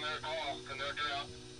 And they're.